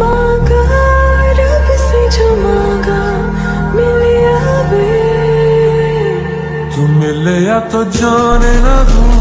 मांगा रब से जो मांगा तू मिले या तो जाने ना तू